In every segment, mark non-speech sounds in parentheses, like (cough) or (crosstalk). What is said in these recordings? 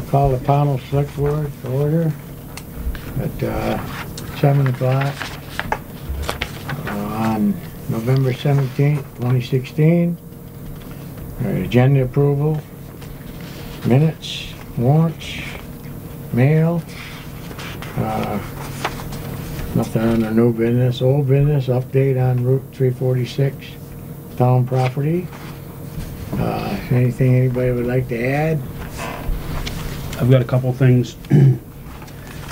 Uh, call the Pownal select board to order at, uh, seven o'clock on November seventeenth, twenty sixteen. Agenda approval, minutes, warrants, mail, uh, nothing under new business, old business, update on Route three forty-six, town property. Uh, anything anybody would like to add? I've got a couple things. (clears throat)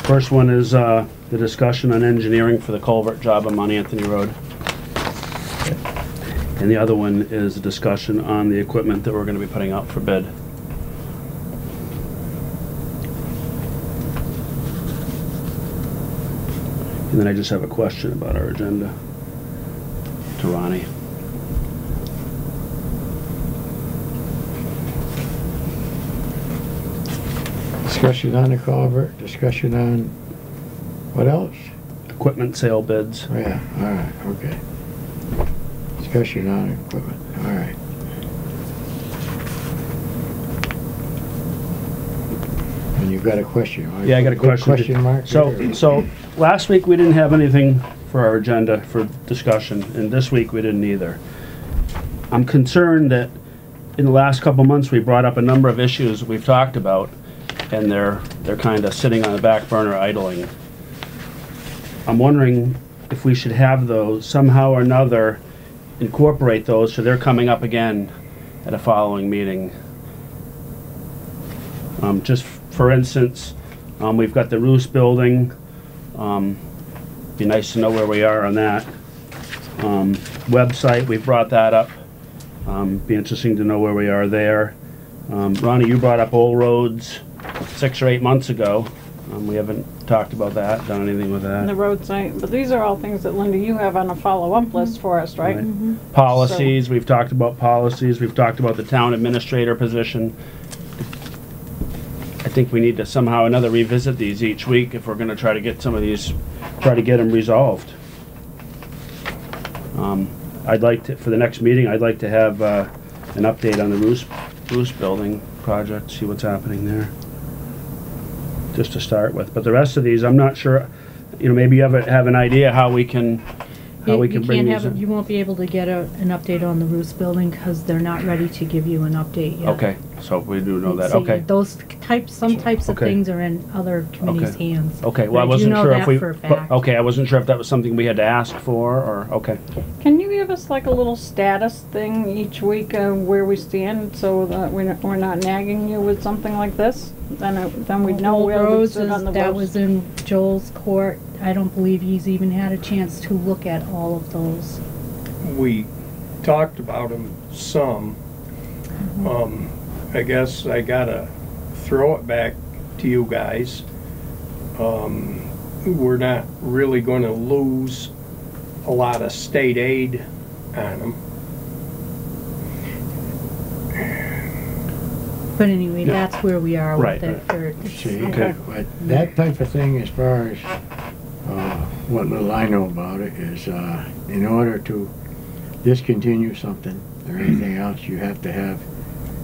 First one is, uh, the discussion on engineering for the culvert job on Mount Anthony Road. And the other one is a discussion on the equipment that we're gonna be putting out for bid. And then I just have a question about our agenda to Ronnie. Discussion on the culvert, discussion on, what else? Equipment sale bids. Oh, yeah, all right, okay. Discussion on equipment, all right. And you've got a question, right? Yeah, I got a question. Question mark? So, there? so, last week we didn't have anything for our agenda for discussion, and this week we didn't either. I'm concerned that in the last couple months, we brought up a number of issues we've talked about, and they're, they're kinda sitting on the back burner idling. I'm wondering if we should have those somehow or another, incorporate those, so they're coming up again at a following meeting. Um, just for instance, um, we've got the Roos building. Um, be nice to know where we are on that. Um, website, we brought that up. Um, be interesting to know where we are there. Um, Ronnie, you brought up Old Roads six or eight months ago. Um, we haven't talked about that, done anything with that the road sign, but these are all things that Linda, you have on a follow-up list for us, right? Right. Policies, we've talked about policies, we've talked about the town administrator position. I think we need to somehow or another revisit these each week if we're gonna try to get some of these, try to get them resolved. Um, I'd like to, for the next meeting, I'd like to have, uh, an update on the Roos, Roos building project, see what's happening there. Just to start with, but the rest of these, I'm not sure, you know, maybe you have, a- have an idea how we can, how You we you can bring can't these have, in. you won't be able to get a, an update on the Roos building, cause they're not ready to give you an update yet. Okay, so we do know that, See, okay. Those types, some types of Okay. things are in other committees' Okay. hands. Okay, well, I I do wasn't know sure if that we, for a but- okay, I wasn't sure if that was something we had to ask for, or, okay. Can you give us like a little status thing each week of where we stand so that we're not, we're not nagging you with something like this? Then, it- then we'd know Old where we Roads sit on the That road. was in Joel's court. I don't believe he's even had a chance to look at all of those. we talked about them some. Um, I guess I gotta throw it back to you guys. Um, we're not really gonna lose a lot of state aid on them. But anyway, Yeah. that's where we are Right, with it for. See, Okay. but that type of thing, as far as, uh, what little I know about it, is, uh, in order to discontinue something or anything else, you have to have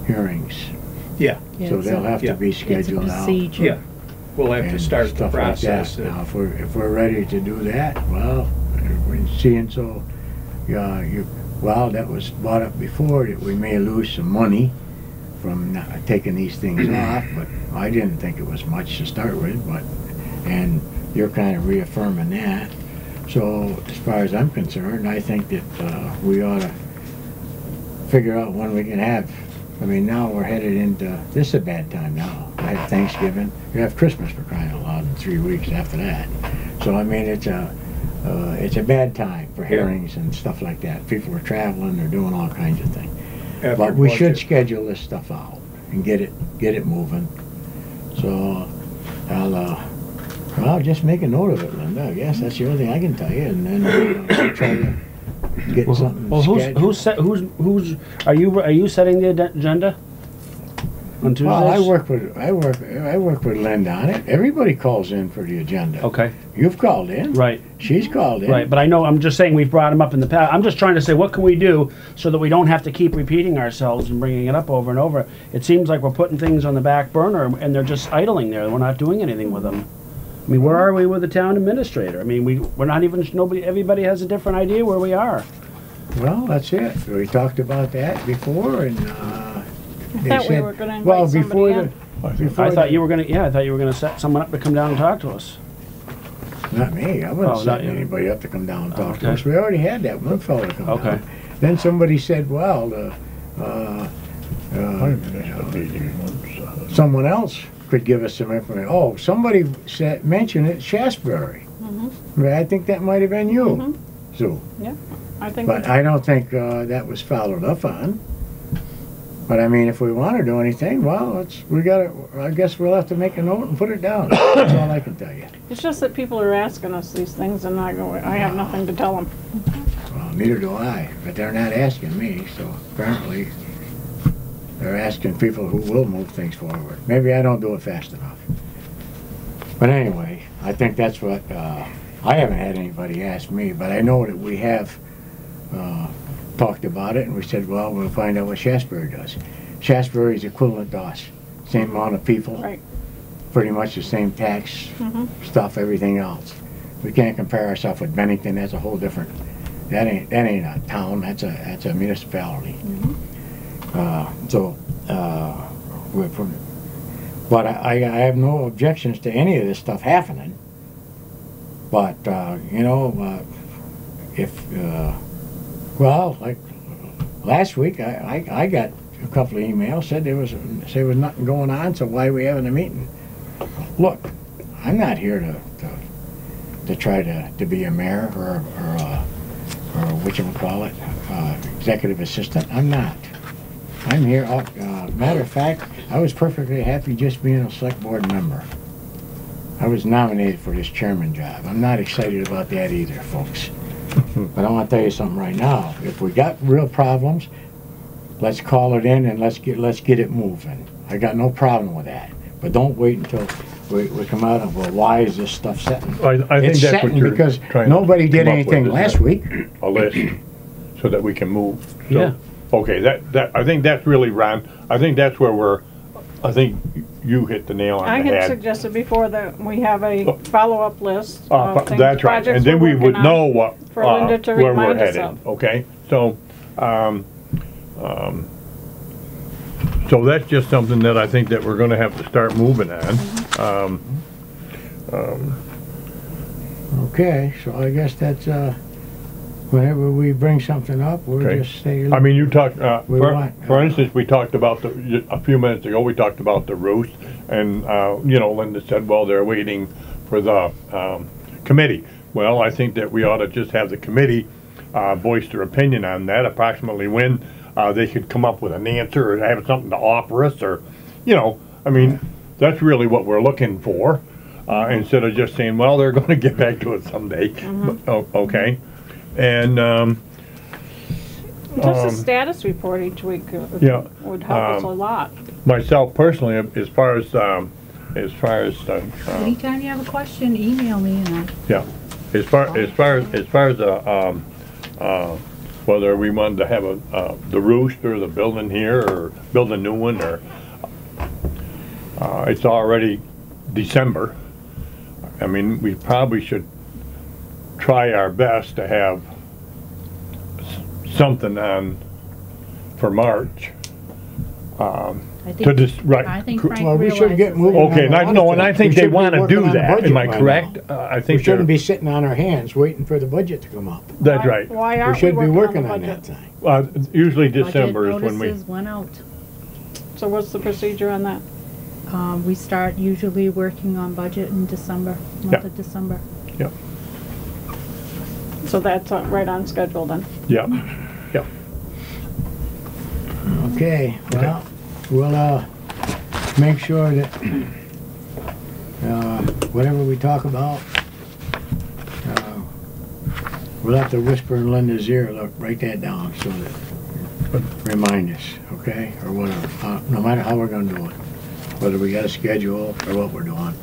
hearings. Yeah, Yeah, So it's they'll have to yeah. be It's a scheduled out. yeah. We'll have to start the stuff like process. Now, if we're, if we're ready to do that, well, we're seeing so, yeah, you, well, that was brought up before, that we may lose some money from not taking these things (clears throat) off, but I didn't think it was much to start with, but, and you're kind of reaffirming that. So, as far as I'm concerned, I think that, uh, we ought to figure out when we can have, I mean, now we're headed into, this is a bad time now. I have Thanksgiving, you have Christmas for crying out loud in three weeks after that. So, I mean, it's a, uh, it's a bad time for hearings and stuff like that. People are traveling, they're doing all kinds of things. After But we should schedule this stuff out and get it, get it moving. So, I'll, uh, well, just make a note of it, Linda, I guess, that's the only thing I can tell you, and then uh, try to get something Well, who's, scheduled. who's, set- who's, who's, are you, are you setting the ad- agenda? on Tuesdays? Well, I work with, I work, I work with Linda on it. Everybody calls in for the agenda. Okay, You've called in. right, She's called in. right, but I know, I'm just saying we've brought them up in the past. I'm just trying to say, what can we do so that we don't have to keep repeating ourselves and bringing it up over and over? It seems like we're putting things on the back burner and they're just idling there. We're not doing anything with them. I mean, where are we with the town administrator? I mean, we, we're not even, nobody, everybody has a different idea where we are. Well, that's it. We talked about that before and, uh, they thought we said- were gonna invite well, somebody before in. the- before I thought the- you were gonna, yeah, I thought you were gonna set someone up to come down and talk to us. Not me. I Oh, wasn't not setting you. anybody up to come down and talk to Okay. us. We already had that one fellow come Okay. down. Then somebody said, well, uh, uh, uh, someone else could give us some information. Oh, somebody said, mentioned it, Shasberry. Mhm. I think that might have been you, Mhm. Sue. I think, But I don't think, uh, that was followed up on. But I mean, if we wanna do anything, well, it's, we gotta, I guess we'll have to make a note and put it down. That's all I can tell you. (coughs) it's just that people are asking us these things and I go, I have nothing to tell them. Well, neither do I, but they're not asking me, so apparently they're asking people who will move things forward. Maybe I don't do it fast enough. But anyway, I think that's what, uh, I haven't had anybody ask me, but I know that we have, uh, talked about it and we said, well, we'll find out what Shasberry does. Shasberry is equivalent to us, same amount of people. Right. Pretty much the same tax Mhm. stuff, everything else. We can't compare ourselves with Bennington, that's a whole different, that ain't, that ain't a town, that's a, that's a municipality. Uh, so, uh, from, but I, I have no objections to any of this stuff happening. But, uh, you know, uh, if, uh, well, like, last week, I, I, I got a couple of emails, said there was, said there was nothing going on, so why are we having a meeting? Look, I'm not here to, to, to try to, to be a mayor or, or, uh, or whatchamacallit, uh, executive assistant. I'm not. I'm here, uh, matter of fact, I was perfectly happy just being a select board member. I was nominated for this chairman job. I'm not excited about that either, folks. (laughs) But I wanna tell you something right now. If we got real problems, let's call it in and let's get, let's get it moving. I got no problem with that. But don't wait until we, we come out of, well, why is this stuff setting? I, I think It's that's what you're because to nobody did anything last week. A list, so that we can move. So, Yeah. Okay, that, that, I think that's really, Ron, I think that's where we're, I think you hit the nail I on the had head. suggested before that we have a Oh. follow-up list Uh, of things, that's right, projects and then we're we working would on. know what, for uh, Linda to where we're remind us headed, of. okay? So, um, um, so that's just something that I think that we're gonna have to start moving on. Mm-hmm. Um, Okay, so I guess that's, uh, whenever we bring something up, we'll Okay. just say. I mean, you talked, uh, for, want- for instance, we talked about the, a few minutes ago, we talked about the roost, and, uh, you know, Linda said, well, they're waiting for the, um, committee. Well, I think that we ought to just have the committee, uh, voice their opinion on that, approximately when, uh, they could come up with an answer, or have something to offer us, or, you know, I mean, that's really what we're looking for, uh, instead of just saying, well, they're (laughs) gonna get back to us someday, But, oh, okay? And, um, Just a um, status report each week uh, Yeah, would help us a um, lot. myself personally, as far as, um, as far as, uh, uh, Anytime you have a question, email me and I'll yeah, as far, as far, as as far as, uh, um, uh, whether we wanted to have a, uh, the roost or the building here, or build a new one, or, uh, it's already December. I mean, we probably should try our best to have something on for March. Um, I to think, just, right. I think Frank Well, we should get realizes moving that. on. Okay, and I, no, and I think We they should be wanna working do on the that, am I budget by correct? now. Uh, I We think shouldn't they're, be sitting on our hands waiting for the budget to come up. that's Why- right. Why We aren't we should be working working on on the that budget? thing. Uh, usually December is when we, notices went out. So what's the procedure on that? Um, we start usually working on budget in December, month Yeah. of December. So that's uh, right on schedule then. yeah, Yeah. Okay, well, we'll, uh, make sure that, (clears throat) uh, whatever we talk about, uh, we'll have to whisper in Linda's ear, look, write that down so that remind us, okay, or whatever, uh, no matter how we're gonna do it. Whether we got a schedule or what we're doing.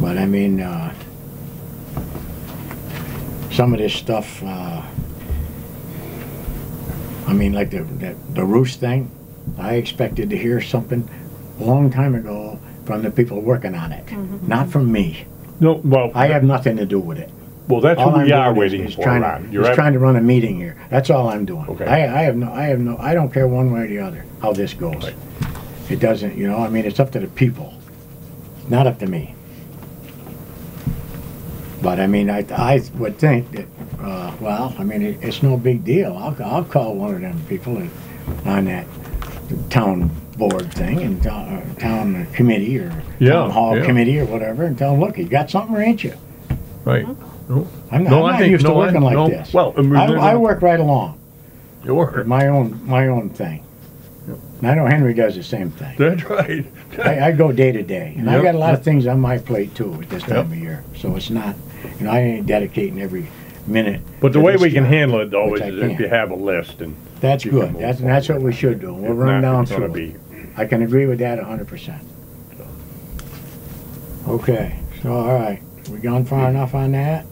But I mean, uh, some of this stuff, uh, I mean, like the, the, the roost thing, I expected to hear something a long time ago from the people working on it, not from me. No, well, I have nothing to do with it. well, that's All what I'm we are doing is- waiting is for, trying- Ron. You're Is at- trying to run a meeting here. That's all I'm doing. Okay. I, I have no, I have no, I don't care one way or the other how this goes. Right. It doesn't, you know, I mean, it's up to the people, not up to me. But I mean, I, I would think that, uh, well, I mean, it, it's no big deal. I'll, I'll call one of them people and- on that town board thing and town, uh, town committee or Yeah, town hall yeah. committee or whatever and tell them, look, you got something or ain't you? Right. No, I'm not, No, I'm I not think- used to no, I- working like no, this. well, I mean, I, there's I a- work right along you with were. my own, my own thing. And I know Henry does the same thing. That's right. I, I go day to day, and I Yep, got a lot of things on my plate too at this time Yep. of year. So it's not, you know, I ain't dedicating every minute. But the way this we can job, handle it always which I is if you have a list and. That's good. That's, and that's what we should do. We'll If run not, down it's gonna through it. be- I can agree with that hundred percent. Okay, so, all right, we gone far enough on that?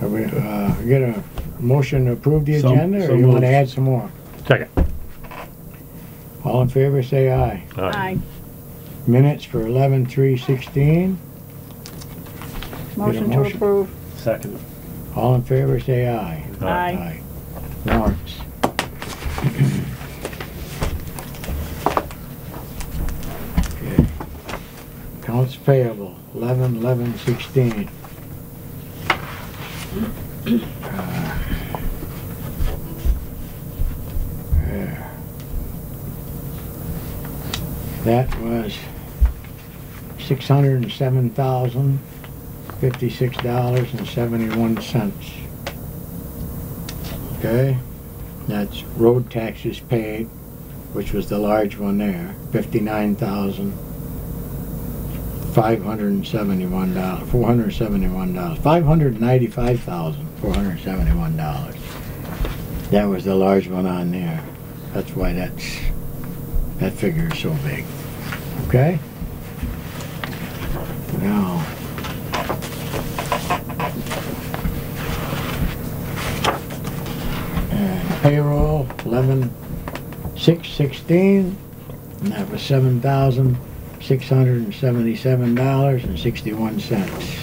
Are we, uh, get a motion to approve the So- agenda, so or you wanna add some more? Second. All in favor, say aye. Aye. Minutes for eleven three sixteen, Motion to motion? approve. Second. all in favor, say aye. Aye. Warrants. Okay. Accounts payable, eleven, eleven, sixteen. Uh, there. That was six hundred and seven thousand, fifty-six dollars and seventy-one cents. Okay, that's road taxes paid, which was the large one there, fifty-nine thousand, five hundred and seventy-one dollars, four hundred and seventy-one dollars, five hundred and ninety-five thousand, four hundred and seventy-one dollars. That was the large one on there. That's why that's, that figure is so big. Okay? Now, and payroll, eleven, six sixteen, and that was seven thousand, six hundred and seventy-seven dollars and sixty-one cents.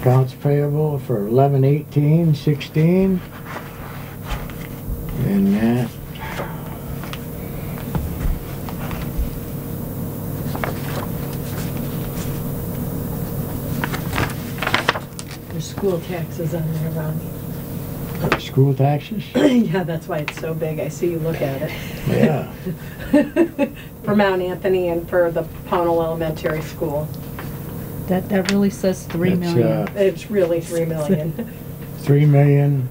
Accounts payable for eleven eighteen sixteen. And that There's school taxes on there, Ronnie. school taxes? (clears throat) Yeah, that's why it's so big. I see you look at it. Yeah. (laughs) For Mount Anthony and for the Pownal Elementary School. That, that really says three That's, million. uh, It's really three (laughs) million. Three million,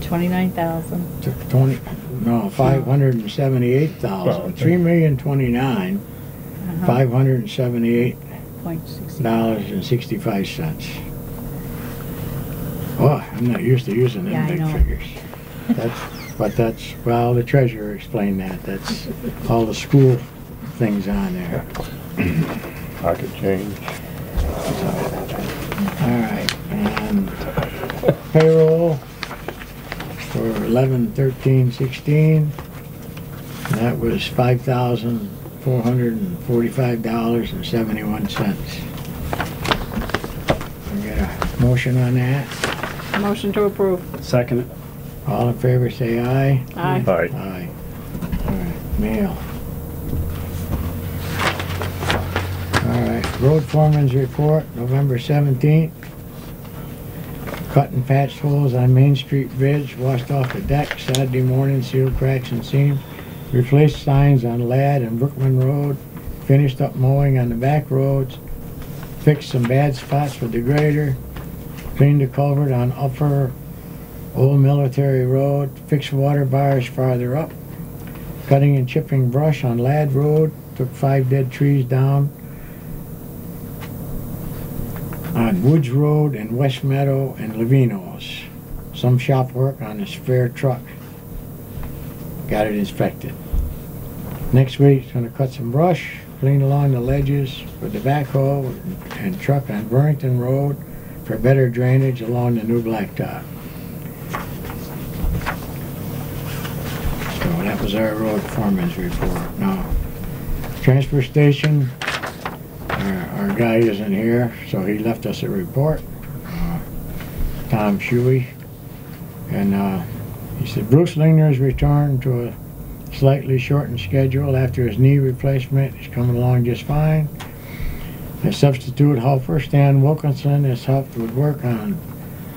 Twenty-nine thousand. t- twenty, no, five hundred and seventy-eight Well, thousand. okay. Three million twenty-nine, Uh-huh. five hundred and seventy-eight Point six. Dollars and sixty-five cents. Oh, I'm not used to using them I big figures. That's, but that's, well, the treasurer explained that. That's all the school things on there. Pocket change. All right, and payroll for eleven, thirteen, sixteen. That was five thousand, four hundred and forty-five dollars and seventy-one cents. We got a motion on that. Motion to approve. Second. All in favor, say aye. Aye. Aye. Aye. All right, mail. All right, road foreman's report, November seventeenth. Cut and patched holes on Main Street Bridge, washed off the deck Saturday morning, sealed cracks and seams. Replaced signs on Ladd and Brookman Road, finished up mowing on the back roads. Fixed some bad spots with the grader. Cleaned the culvert on Upper Old Military Road, fixed water bars farther up, cutting and chipping brush on Ladd Road took five dead trees down on Woods Road and West Meadow and Levinos. Some shop work on a spare truck. Got it inspected. Next week, he's gonna cut some brush, clean along the ledges with the backhoe and truck on Burrington Road for better drainage along the new blacktop. So that was our road foreman's report. Now, transfer station, our, our guy isn't here, so he left us a report. Uh, Tom Shuey. And, uh, he said Bruce Lingner's returned to a slightly shortened schedule after his knee replacement. He's coming along just fine. His substitute helper, Stan Wilkinson, has helped with work on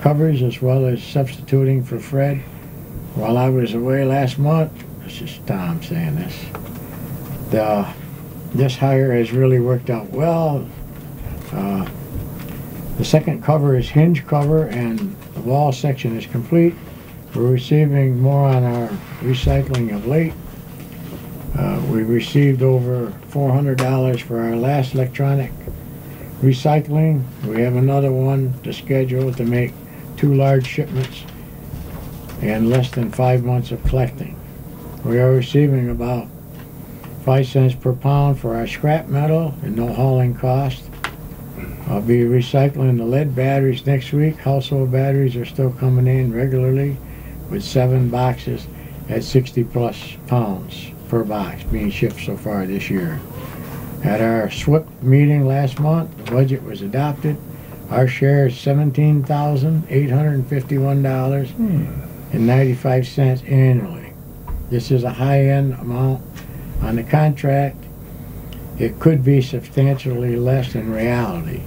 covers as well as substituting for Fred. While I was away last month, this is Tom saying this, the, this hire has really worked out well. Uh, the second cover is hinge cover and the wall section is complete. We're receiving more on our recycling of late. Uh, we received over four hundred dollars for our last electronic recycling. We have another one to schedule to make two large shipments and less than five months of collecting. We are receiving about five cents per pound for our scrap metal and no hauling cost. I'll be recycling the lead batteries next week. Household batteries are still coming in regularly with seven boxes at 60 plus pounds per box being shipped so far this year. At our SWIP meeting last month, the budget was adopted. Our share is seventeen thousand eight hundred and fifty-one dollars and ninety-five cents annually. This is a high-end amount on the contract. It could be substantially less in reality.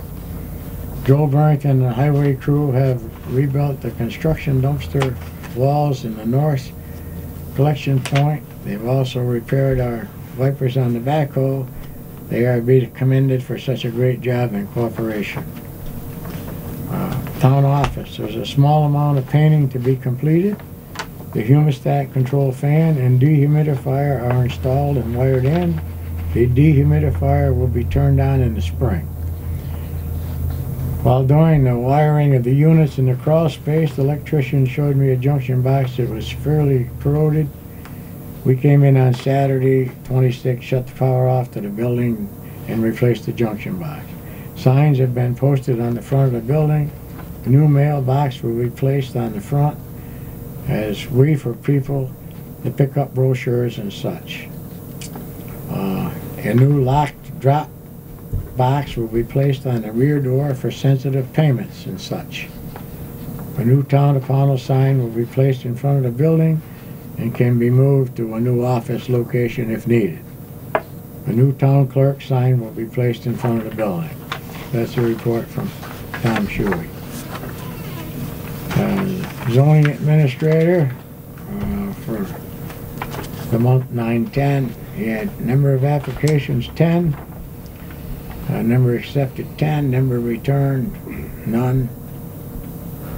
Joel Burrington and the highway crew have rebuilt the construction dumpster walls in the north collection point. They've also repaired our wipers on the backhoe. They are to be commended for such a great job and cooperation. Uh, Town office, there's a small amount of painting to be completed. The humidistat control fan and dehumidifier are installed and wired in. The dehumidifier will be turned on in the spring. While doing the wiring of the units in the crawl space, the electrician showed me a junction box that was fairly corroded. We came in on Saturday, 26, shut the power off to the building and replaced the junction box. Signs have been posted on the front of the building. A new mailbox will be placed on the front as we for people to pick up brochures and such. Uh, a new locked drop box will be placed on the rear door for sensitive payments and such. A new town Pownal sign will be placed in front of the building and can be moved to a new office location if needed. A new town clerk sign will be placed in front of the building. That's a report from Tom Shuey. Zoning administrator, uh, for the month nine ten, he had number of applications ten, uh, number accepted ten, number returned none.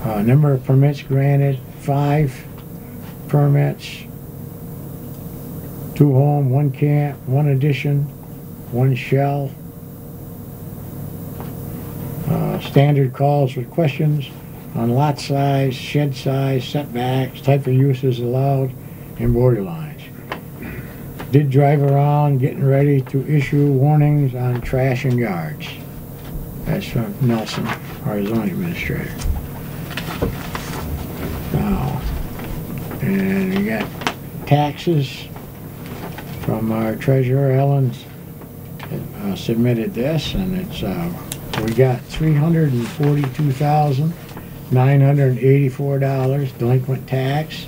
Uh, number of permits granted five permits. Two home, one camp, one addition, one shell. Uh, standard calls with questions on lot size, shed size, setbacks, type of uses allowed, and borderlines. Did drive around getting ready to issue warnings on trash and yards. That's from Nelson, our zoning administrator. Now, and we got taxes from our treasurer, Ellen, uh, submitted this, and it's, uh, we got three hundred and forty-two thousand, nine hundred and eighty-four dollars delinquent tax.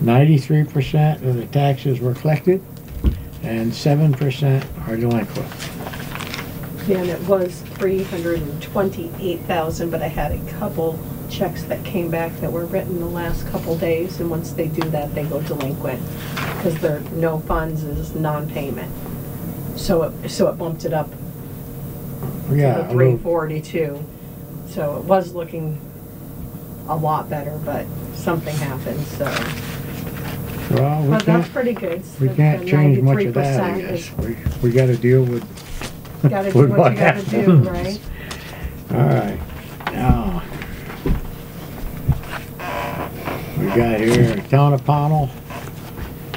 Ninety-three percent of the taxes were collected, and seven percent are delinquent. Yeah, and it was three hundred and twenty-eight thousand, but I had a couple checks that came back that were written the last couple days, and once they do that, they go delinquent. Because their no funds is non-payment. So it, so it bumped it up to Yeah, the three little- So it was looking a lot better, but something happened, so. Well, we But that's can't, pretty good. we The- can't change much of that, I guess. We, we gotta deal with, Gotta (laughs) do with what what you gotta do, happens. right? alright, now. We got here, Town of Pownal,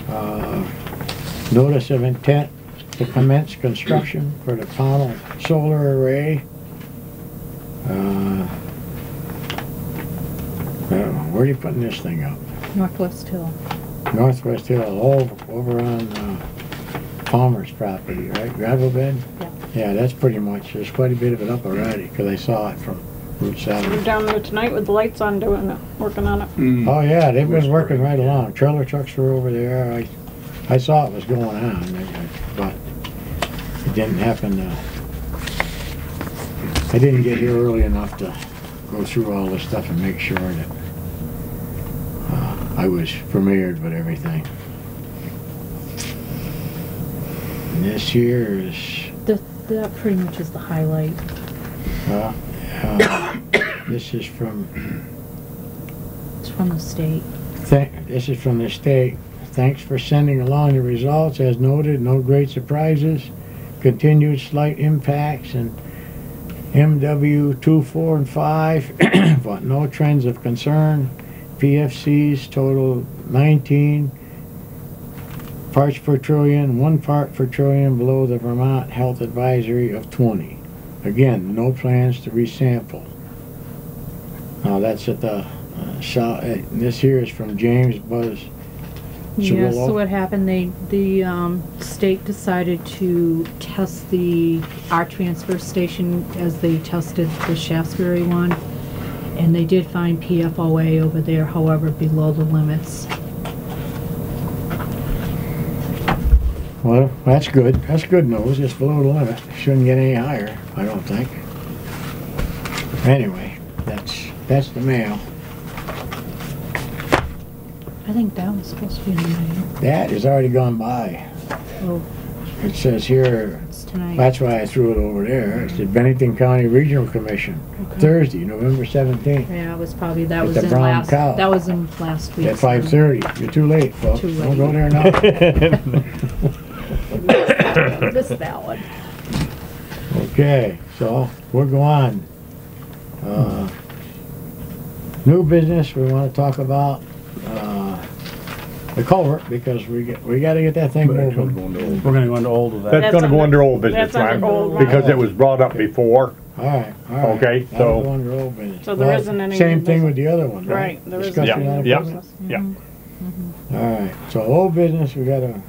uh, notice of intent to commence construction for the Pownal solar array. Uh, uh, Where are you putting this thing up? Northwest Hill. Northwest Hill, over, over on, uh, Palmer's property, right, gravel bed? Yeah. Yeah, that's pretty much, there's quite a bit of it up already, cause I saw it from Route We're seven. down there tonight with the lights on doing it, working on it. Mm. Oh, yeah, they've been working right along, trailer trucks were over there, I, I saw it was going on, I- I- but it didn't happen, uh, I didn't get here early enough to go through all this stuff and make sure that, I was premiered with everything. And this here is, That, that pretty much is the highlight. uh, uh, (coughs) this is from It's from the state. Thank, this is from the state. Thanks for sending along the results. As noted, no great surprises. Continued slight impacts and MW two, four, and five, (coughs) but no trends of concern. PFCs total nineteen parts per trillion, one part per trillion below the Vermont Health Advisory of twenty. Again, no plans to resample. Now, that's at the uh, south, uh, this here is from James Buzz. Yeah, so what happened, they, the, um, state decided to test the, our transfer station as they tested the Shaftsbury one. And they did find PFOA over there, however, below the limits. Well, that's good. That's good news. It's below the limit. Shouldn't get any higher, I don't think. Anyway, that's, that's the mail. I think that was supposed to be in the mail. That has already gone by. Oh, It says here, tonight. that's why I threw it over there. It's the Bennington County Regional Commission, Okay. Thursday, November seventeenth, Yeah, it was probably, that With was the in brown last, cow. that was in last week. at five thirty. You're too late, folks. Too Don't go there now. (laughs) (laughs) Missed that one. Okay, so we're going. Uh, New business, we wanna talk about, the culvert, because we get, we gotta get that thing That's gonna moving. go into old- We're gonna go into old with that. That's That's gonna go under- under old business, that's under old, because right. it was brought up before. Alright, alright. Okay, That'll so- go under old business. So there Well, isn't any Same new thing with the other one, right? Right, there isn't Discussion any on new it? business. Yeah. Mm-hmm. Alright, so old business, we got a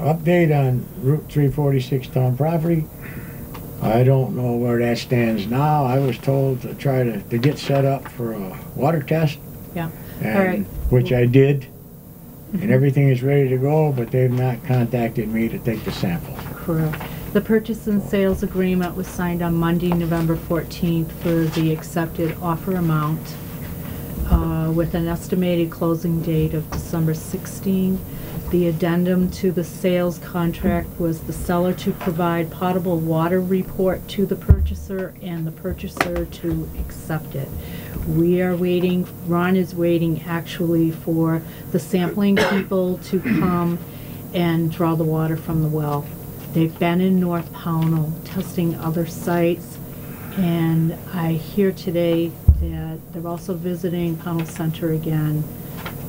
update on Route three forty-six town property. I don't know where that stands now. I was told to try to, to get set up for a water test. Yeah. And, Alright. which I did, Mm-hmm. and everything is ready to go, but they've not contacted me to take the sample. Correct. The purchase and sales agreement was signed on Monday, November 14th for the accepted offer amount uh, with an estimated closing date of December 16. The addendum to the sales contract was the seller to provide potable water report to the purchaser and the purchaser to accept it. We are waiting, Ron is waiting actually for the sampling people to come and draw the water from the well. They've been in North Pownal testing other sites, and I hear today that they're also visiting Pownal Center again,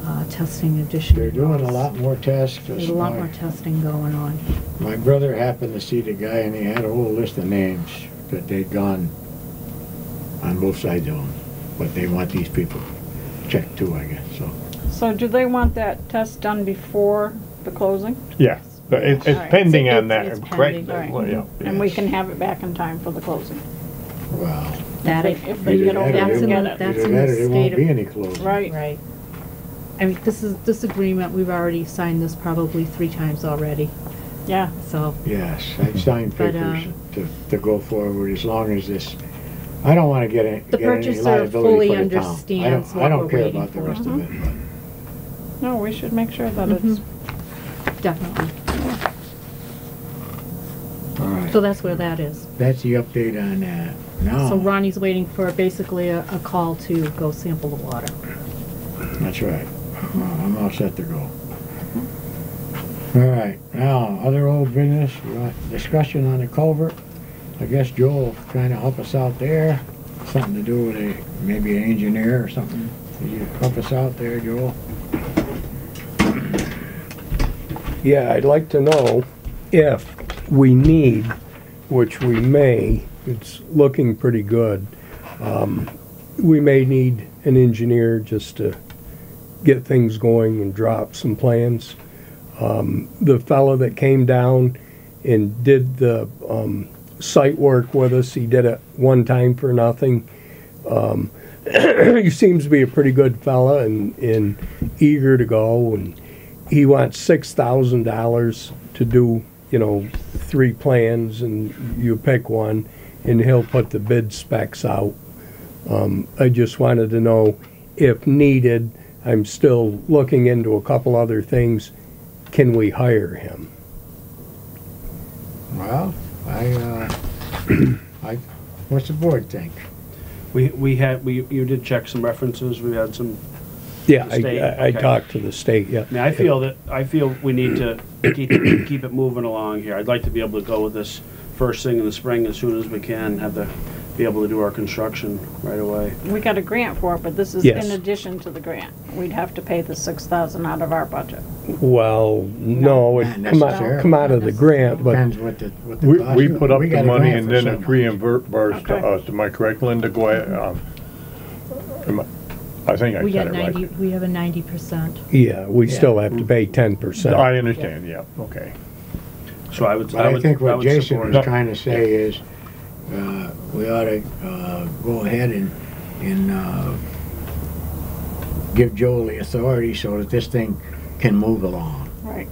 uh, testing additional. They're doing a lot more tests. 'cause There's a lot my- more testing going on. My brother happened to see the guy and he had a whole list of names that they'd gone on both sides of them. But they want these people checked too, I guess, so. So do they want that test done before the closing? Yeah, but it, it's Alright. pending It's- on that, it's correct? pending. Well, yeah. And we can have it back in time for the closing? Wow. That If I- they- if they get that over That's in get the- it. that's in the there state won't of- be any closing. Right. Right. I mean, this is, this agreement, we've already signed this probably three times already, Yeah, so. Yes, I've signed But, uh, papers to, to go forward as long as this, I don't wanna get any, The get any purchaser liability fully for the town. I understands don't, I what don't we're care waiting about the for. rest of it, no, we should make sure that it's, Mhm. Definitely. alright. So that's where that is. That's the update on that. Now. So Ronnie's waiting for basically a, a call to go sample the water. That's right. Uh, I'm all set to go. All right, now, other old business, we want discussion on the culvert. I guess Joel trying to help us out there, something to do with a, maybe an engineer or something. Could you help us out there, Joel? Yeah, I'd like to know if we need, which we may, it's looking pretty good. Um, we may need an engineer just to get things going and drop some plans. Um, the fellow that came down and did the, um, site work with us, he did it one time for nothing. Um, (clears throat) he seems to be a pretty good fella and, and eager to go and he wants six thousand dollars to do, you know, three plans and you pick one and he'll put the bid specs out. Um, I just wanted to know if needed, I'm still looking into a couple other things. Can we hire him? Well, I, uh, (clears throat) I, what's the board think? We, we had, we, you did check some references, we had some, Yeah, The state, I, I okay. talked to the state, yeah. I mean, I feel that, I feel we need to keep, keep it moving along here. I'd like to be able to go with this first thing in the spring as soon as we can, have the, be able to do our construction right away. We got a grant for it, but this is Yes. in addition to the grant. We'd have to pay the six thousand out of our budget. Well, no, it Not come out, come out of the grant, but Depends what the, what the We, cost. we put up got the money grant and for then so it's much. reimbursed to Okay. us. Am I correct, Linda? Go ahead. um, am I I think I We said got it ninety, right. we have a ninety percent. yeah, we still have to pay ten percent. I understand, yeah, okay. So I would, But I I would, think I what would Jason support was it. trying to say is, uh, we ought to, uh, go ahead and, and, uh, give Joel the authority so that this thing can move along, Right.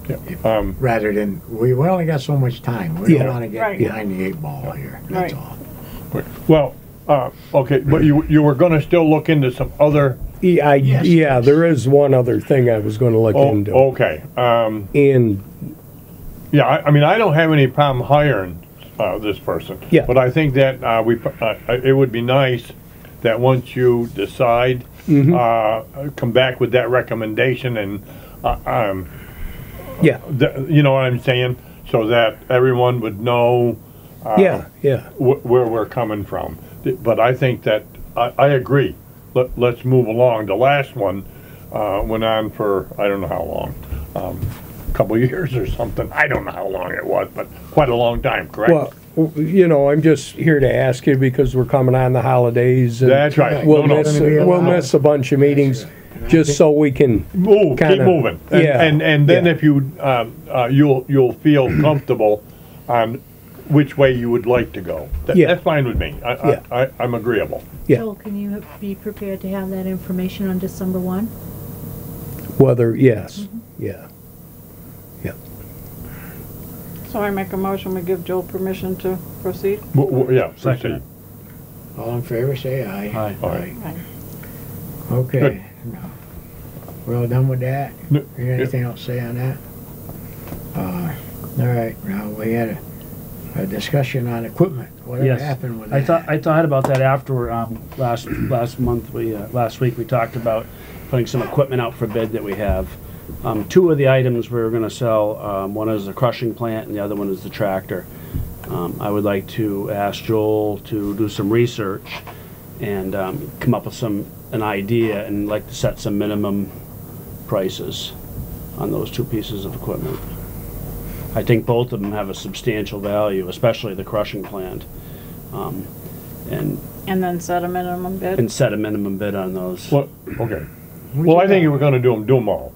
Um, rather than, we, we only got so much time. We don't Yeah. wanna get Right. behind the eight ball here, that's Right. all. well, uh, okay, but you, you were gonna still look into some other, Yeah, I, Yes. yeah, there is one other thing I was gonna look oh, into. okay, um, And, yeah, I, I mean, I don't have any problem hiring, uh, this person. Yeah. But I think that, uh, we, uh, it would be nice that once you decide, Mhm. uh, come back with that recommendation and, uh, um, yeah, the, you know what I'm saying? So that everyone would know, uh, yeah, yeah, wh- where we're coming from. But I think that, I, I agree. Let, let's move along. The last one, uh, went on for, I don't know how long, um, couple years or something. I don't know how long it was, but quite a long time, correct? well, you know, I'm just here to ask you because we're coming on the holidays and That's right. we'll No, no. miss, Gonna a we'll miss a bunch of meetings, just so we can, Move, keep kinda- moving. And, yeah, and, and then yeah. if you, um, uh, you'll, you'll feel comfortable on which way you would like to go. That- Yeah. That's fine with me. I, Yeah. I, I, I'm agreeable. Yeah. Joel, can you be prepared to have that information on December one? whether, yes, yeah. So I make a motion, we give Joel permission to proceed? W- w- Yeah, Second. proceed. All in favor, say aye. Aye. Aye. Right. Okay. We're all done with that? No, You got anything else to say on that? Uh, all right, now we had a, a discussion on equipment. Whatever Yes. happened with I that? thought, I thought about that after, um, last, last month, we, uh, last week, we talked about putting some equipment out for bid that we have. Um, two of the items we were gonna sell, um, one is the crushing plant and the other one is the tractor. Um, I would like to ask Joel to do some research and, um, come up with some, an idea and like to set some minimum prices on those two pieces of equipment. I think both of them have a substantial value, especially the crushing plant. Um, and, And then set a minimum bid? and set a minimum bid on those. Well, okay. Well, I think got? if we're gonna do them, do them all.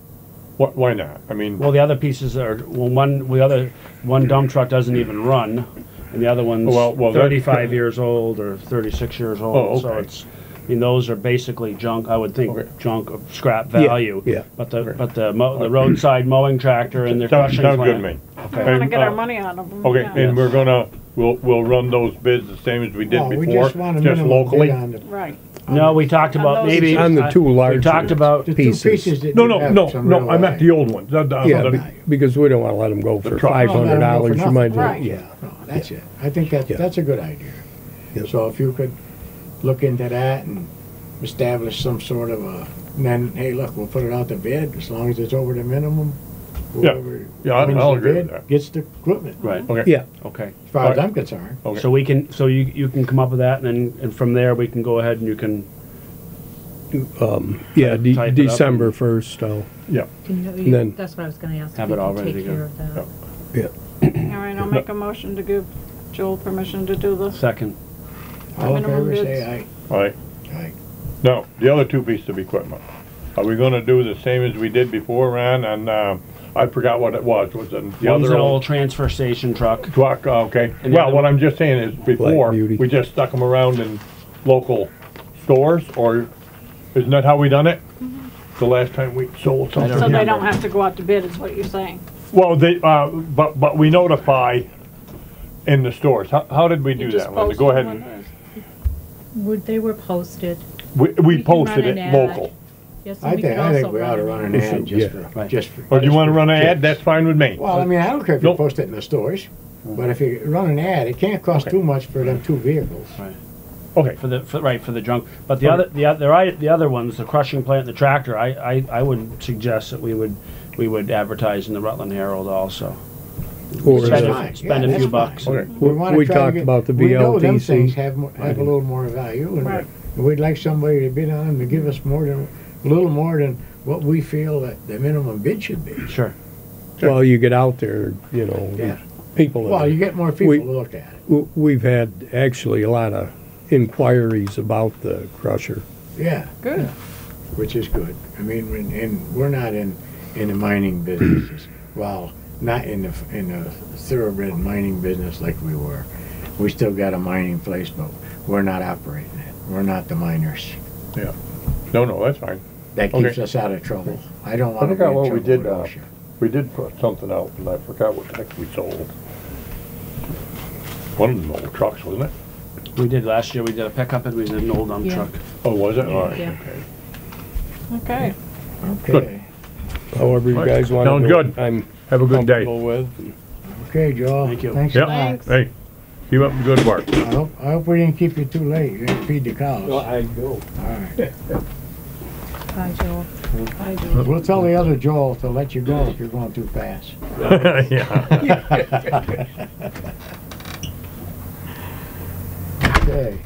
Why, why not? I mean, Well, the other pieces are, well, one, the other, one dump truck doesn't even run, and the other one's Well, well, that- thirty-five years old or thirty-six years Oh, old, so okay. it's, I mean, those are basically junk, I would think Okay. junk of scrap value. yeah. But the, Okay. but the mo, the roadside mowing tractor and the sounds, crushing sounds plant. good to me. We wanna And, get our uh, money out of them. Okay, yeah. and we're gonna, we'll, we'll run those bids the same as we did Well, we before, just want a just minimum locally? on the, Right. No, we talked about maybe. On the two I- We talked about, the two Pieces. pieces that No, do no, have no, some no, real I meant the old ones. The- the- Yeah, the- because we don't wanna let them go for truck. five No, let 'em hundred go for dollars, you nothing. might, as well- Right. yeah. No, that's it. I think that, Yeah. that's a good idea. Yeah. So if you could look into that and establish some sort of a, and then, hey, look, we'll put it out to bid as long as it's over the minimum. Whoever Yeah, I- wins I'll the agree with bid that. Gets the equipment. Right, Okay. Yeah, okay. As far as I'm concerned. Okay. So we can, so you, you can come up with that and then, and from there, we can go ahead and you can, um, yeah, de- Type it up December and- first, I'll, Yeah. Can you- And then- That's what I was gonna ask. if Have you it all can ready to go. care of that. yeah. All right, I'll make a motion to give Joel permission to do this. second. All in Minimum favor, bids. say aye. All right. Aye. Now, the other two pieces of equipment. Are we gonna do the same as we did before, Ron? And, um, I forgot what it was. Was it the One's other an old old transfer station truck. truck? Uh, Okay. And the Well, other- what I'm just saying is before, Beauty. we just stuck them around in local stores or isn't that how we done it? The last time we sold something? So they don't have to go out to bid, is what you're saying? Well, they, uh, but, but we notify in the stores. How, how did we You do just that, Linda? post Go ahead. when and- there's- Would, they were posted. We, we can posted run it an ad. local. Yes, I we think, could I think also we ought to run an ad just Yeah. for, Right. just for. Or do you just wanna for run an ad? tips. That's fine with me. Well, I mean, I don't care if you Nope. post it in the stores, but if you run an ad, it can't cost Okay. too much for them two vehicles. Right. Okay. For the, for, right, for the junk, but the other, the other, I- the other ones, the crushing plant and the tractor, I, I, I would suggest that we would, we would advertise in the Rutland Herald also. Or Spend a- fine. spend Yeah, a few that's bucks. fine. Okay. We wanna We try to talked get- about the We know them VLTC. things have, mo- have a little more value, and Right. we'd like somebody to bid on them to give us more than, a little more than what we feel that the minimum bid should be. Sure. well, you get out there, you know, Yeah. people. Well, you get more people we, to look at it. We've had actually a lot of inquiries about the crusher. Yeah, Good. which is good. I mean, when- and we're not in, in the mining businesses. (clears throat) Well, not in the, in the thoroughbred mining business like we were. We still got a mining place, but we're not operating it. We're not the miners. Yeah. No, no, that's fine. That keeps Okay. us out of trouble. I don't I wanna be in forgot trouble what we with did, uh, OSHA. We did put something out and I forgot what the heck we sold. One of them old trucks, wasn't it? We did last year, we did a pickup and we did an old dump Yeah. truck. Oh, was it? All right, Yeah. okay. Okay. Okay, However you guys want to Sounds do good. I'm Have a good day. comfortable with. okay, Joel. Thank you. Thanks a Yep. lot. Thanks. Hey, keep up the good work. I hope, I hope we didn't keep you too late. You gotta feed the cows. All I go. right. (laughs) Bye, Joel. Hi, Joel. We'll tell the other Joel to let you go if you're going too fast. (laughs) Yeah. Okay,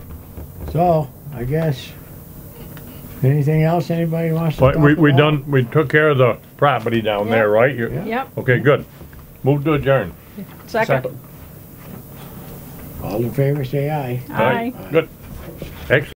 so, I guess, anything else anybody wants to talk But about? we, we done, we took care of the property down there, right? You- Yeah. Yep, Okay, good. Move to adjourn. second. All in favor, say aye. Aye. Good. Excellent.